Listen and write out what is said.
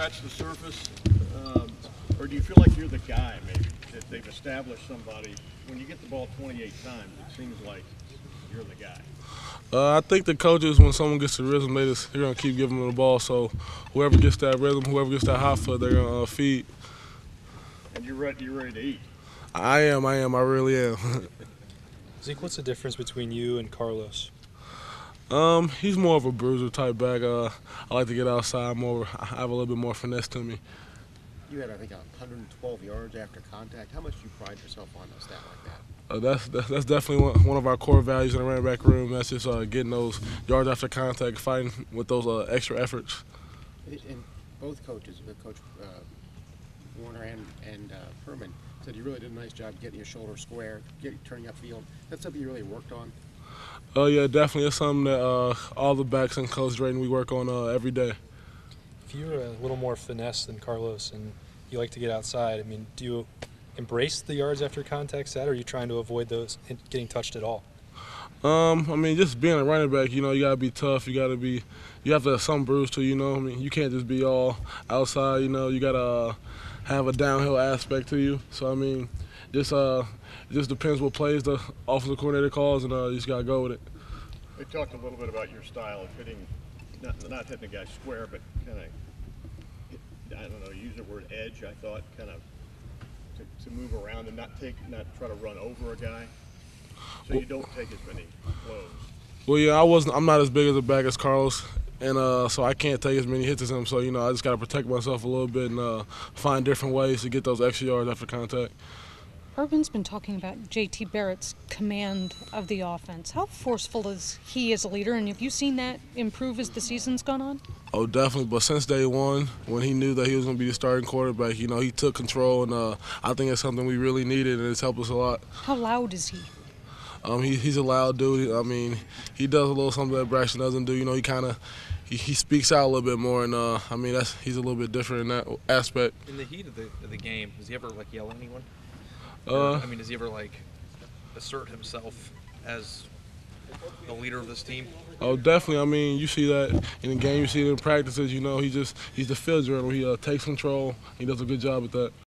scratch the surface, um, or do you feel like you're the guy, maybe, that they've established somebody? When you get the ball 28 times, it seems like you're the guy. Uh, I think the coaches, when someone gets the rhythm, they just they're gonna keep giving them the ball. So whoever gets that rhythm, whoever gets that hot foot, they're gonna uh, feed. And you're ready, you're ready to eat. I am, I am, I really am. Zeke, what's the difference between you and Carlos? Um, he's more of a bruiser type back. Uh, I like to get outside more. I have a little bit more finesse to me. You had, I think, 112 yards after contact. How much do you pride yourself on a stat like that? Uh, that's, that's that's definitely one, one of our core values in the running back room. That's just uh, getting those yards after contact, fighting with those uh, extra efforts. And- both coaches, uh, Coach uh, Warinner and, and uh, Herman, said you really did a nice job getting your shoulder square, getting, turning upfield. That's something you really worked on. Oh yeah, definitely. It's something that uh, all the backs and Coach Drayton we work on uh, every day. If you're a little more finesse than Carlos and you like to get outside, I mean, do you embrace the yards after contact stat, or are you trying to avoid those getting touched at all? Um, I mean, just being a running back, you know, you gotta be tough. You gotta be, you have to have some bruise too. You know, I mean, you can't just be all outside. You know, you gotta uh, have a downhill aspect to you. So I mean, just uh, it just depends what plays the offensive coordinator calls, and uh, you just gotta go with it. We talked a little bit about your style of hitting, not, not hitting the guy square, but kind of, I don't know, use the word edge, I thought, kind of to, to move around and not take, not try to run over a guy. So you don't take as many blows. Well, yeah, I wasn't. I'm not as big as a back as Carlos, and uh, so I can't take as many hits as him. So you know, I just gotta protect myself a little bit and uh, find different ways to get those extra yards after contact. Urban's been talking about JT Barrett's command of the offense. How forceful is he as a leader, and have you seen that improve as the season's gone on? Oh, definitely. But since day one, when he knew that he was going to be the starting quarterback, you know, he took control, and uh, I think it's something we really needed, and it's helped us a lot. How loud is he? Um, he, he's a loud dude. I mean, he does a little something that Braxton doesn't do. You know, he kind of he, he speaks out a little bit more, and uh, I mean, that's he's a little bit different in that aspect. In the heat of the, of the game, does he ever like yell at anyone? Uh, Or, I mean, does he ever like assert himself as the leader of this team? Oh, definitely. I mean, you see that in the game. You see it in practices. You know, he just he's the field general. He uh, takes control. He does a good job at that.